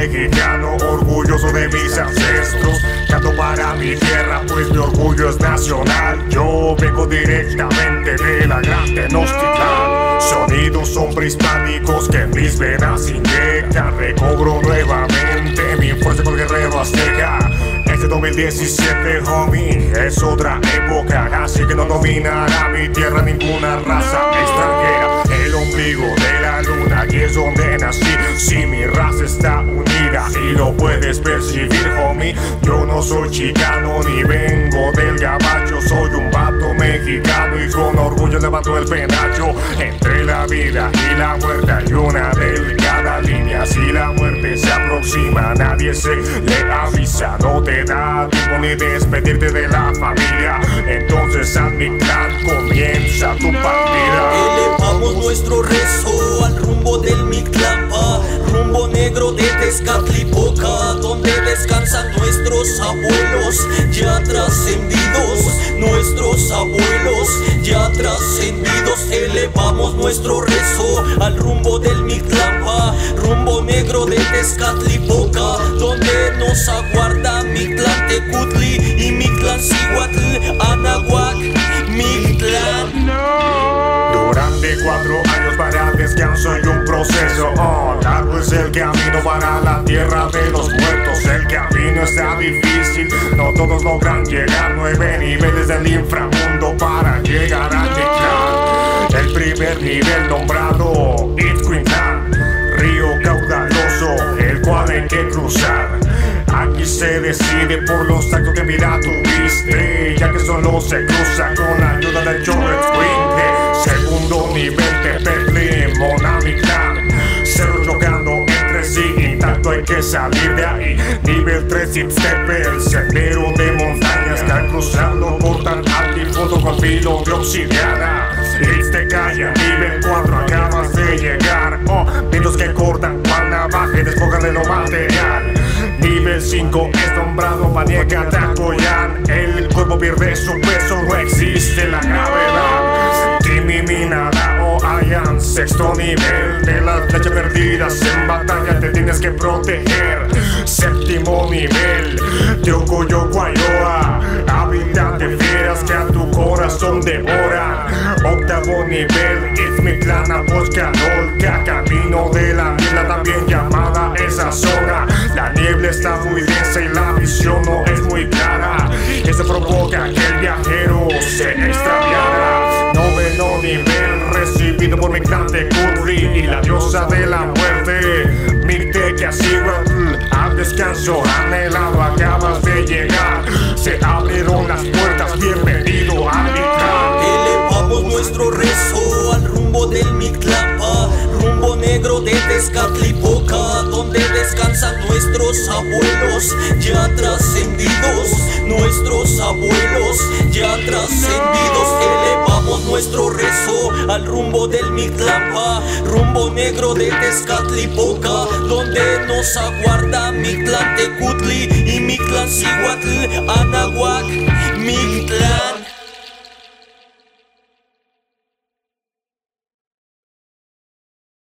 mexicano, orgulloso de mis ancestros. Canto para mi tierra, pues mi orgullo es nacional. Yo vengo directamente de la gran Tenochtitlan. Sonidos son prehispánicos que en mis venas inyectan. Recobro nuevamente mi fuerza con guerrero azteca. Este 2017, homie, es otra época. Así que no dominará mi tierra ninguna raza extranjera. El ombligo de la luna, aquí es donde nací. Si mi raza está unida y lo puedes percibir, homie. Yo no soy chicano ni vengo del gabacho. Soy un vato mexicano y con orgullo levanto el penacho. Entre la vida y la muerte hay una delgada línea. Si la muerte se aproxima, nadie se le avisa. No te da tiempo ni despedirte de la familia. Entonces, a mi clan comienza tu partida. Elevamos nuestro rezo Tezcatlipoca, donde descansan nuestros abuelos ya trascendidos, nuestros abuelos ya trascendidos. Elevamos nuestro rezo al rumbo del Mictlampa, rumbo negro de Tezcatlipoca, Cuatro años para descanso y un proceso. Oh, Largo es el camino para la tierra de los muertos. El camino está difícil, no todos logran llegar. Nueve niveles del inframundo para llegar a Mictlán El primer nivel nombrado Itquintlan Río caudaloso, el cual hay que cruzar. Aquí se decide por los actos que mira tuviste Ya que solo se cruza con la ayuda del Jorret Swing Segundo nivel de Berlin, Monamiclan Cero chocando entre sí, intacto hay que salir de ahí. Nivel 3 Step, el sendero de montañas Que al cruzarlo cortan al fondo con filo de obsidiana Hits te calla, nivel 4 acabas de llegar. Oh, vientos que cortan cual navaja y despojan de lo material. Nivel 5 es nombrado Maniaca Takoyan El cuerpo pierde su peso, Sexto nivel de las flechas perdidas. En batalla te tienes que proteger. Séptimo nivel de Okoyokuayoa Hábitat de fieras que a tu corazón devora. Octavo nivel es mi clan Apocalolca Camino de la niebla también llamada esa zona. La niebla está muy densa y la visión no es muy clara. Eso provoca que el viajero se extraviara. Noveno nivel mi de Kudri Y la diosa de la muerte. Mirte Asiwatl Al descanso anhelado acabas de llegar. Se abrieron las puertas, bienvenido a mi Elevamos nuestro rezo al rumbo del Mictlapa, rumbo negro de Tezcatlipoca, donde descansan nuestros abuelos ya trascendidos, nuestros abuelos ya trascendidos nuestro rezo al rumbo del Mictlampa, rumbo negro de Tezcatlipoca, donde nos aguarda Mictlantecutli y Mictlancihuatl, Anahuatl.